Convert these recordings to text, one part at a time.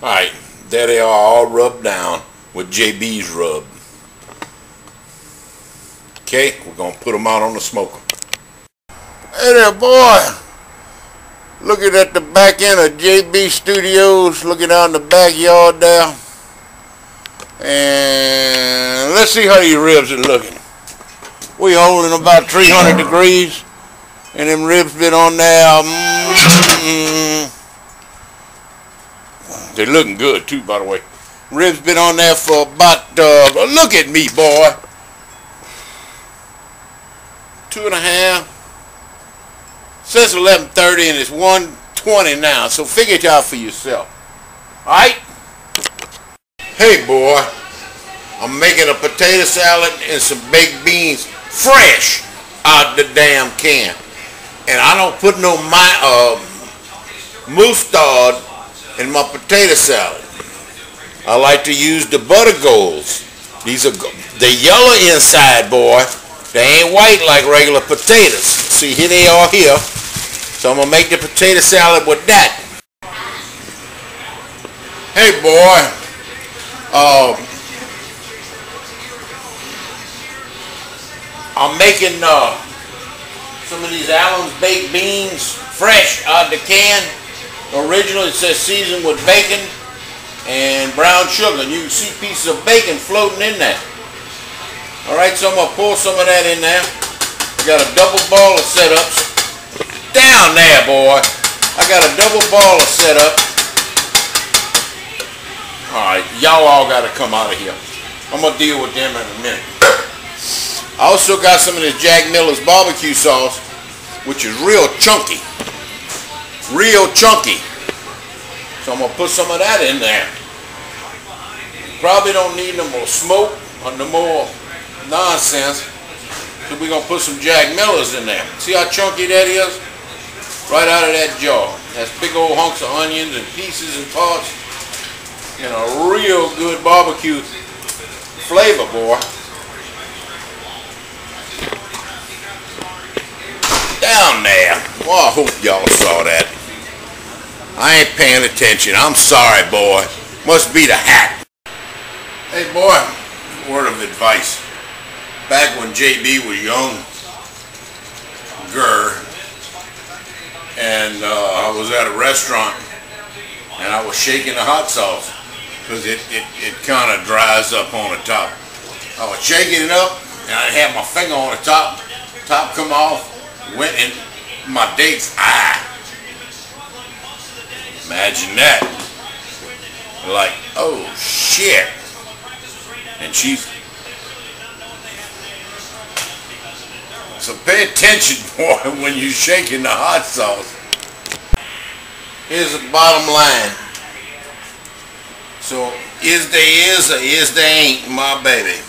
Alright, there they are all rubbed down with JB's rub. Okay, we're going to put them out on the smoker. Hey there, boy. Looking at the back end of JB Studios, looking out in the backyard there. And let's see how these ribs are looking. We holding about 300 degrees, and them ribs been on there. Mm, they're looking good too, by the way. Ribs been on there for about, uh, look at me, boy. Two and a half. Since 11.30 and it's 1.20 now, so figure it out for yourself. Alright? Hey, boy. I'm making a potato salad and some baked beans fresh out the damn can. And I don't put no my, uh, mustard in my potato salad. I like to use the butter golds. These are the yellow inside, boy. They ain't white like regular potatoes. See, here they are here. So I'm going to make the potato salad with that. Hey, boy. Uh, I'm making uh, some of these Allen's baked beans fresh out of the can. Originally it says seasoned with bacon and brown sugar. And you can see pieces of bacon floating in there. Alright, so I'm going to pour some of that in there. I got a double ball of setups. Down there, boy. I got a double ball of setup. Alright, y'all all got to come out of here. I'm going to deal with them in a minute. I also got some of this Jack Miller's barbecue sauce, which is real chunky. Real chunky. So I'm going to put some of that in there. Probably don't need no more smoke or no more nonsense. So we're going to put some Jack Millers in there. See how chunky that is? Right out of that jar. That's big old hunks of onions and pieces and parts. And a real good barbecue flavor, boy. Down there. Well, I hope y'all saw that. I ain't paying attention. I'm sorry, boy. Must be the hat. Hey, boy, word of advice. Back when JB was young, Gurr, and uh, I was at a restaurant, and I was shaking the hot sauce because it, it, it kind of dries up on the top. I was shaking it up, and I had my finger on the top. Top come off, went in my date's eye. Imagine that. Like, oh shit. And she's So pay attention, boy, when you're shaking the hot sauce. Here's the bottom line. So, is there is or is there ain't, my baby.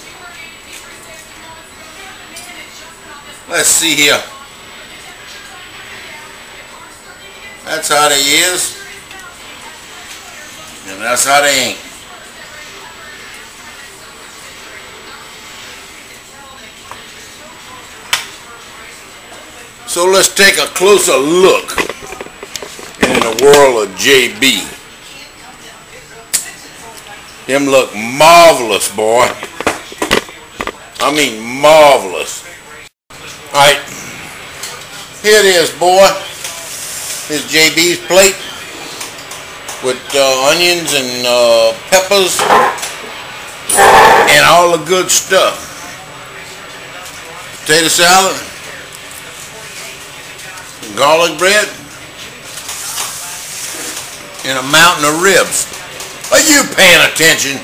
Let's see here. That's how they is. And that's how they ain't. So let's take a closer look in the world of JB. Him look marvelous, boy. I mean marvelous. Alright. Here it is, boy. Here's JB's plate with uh, onions and uh, peppers and all the good stuff. Potato salad, garlic bread, and a mountain of ribs. Are you paying attention?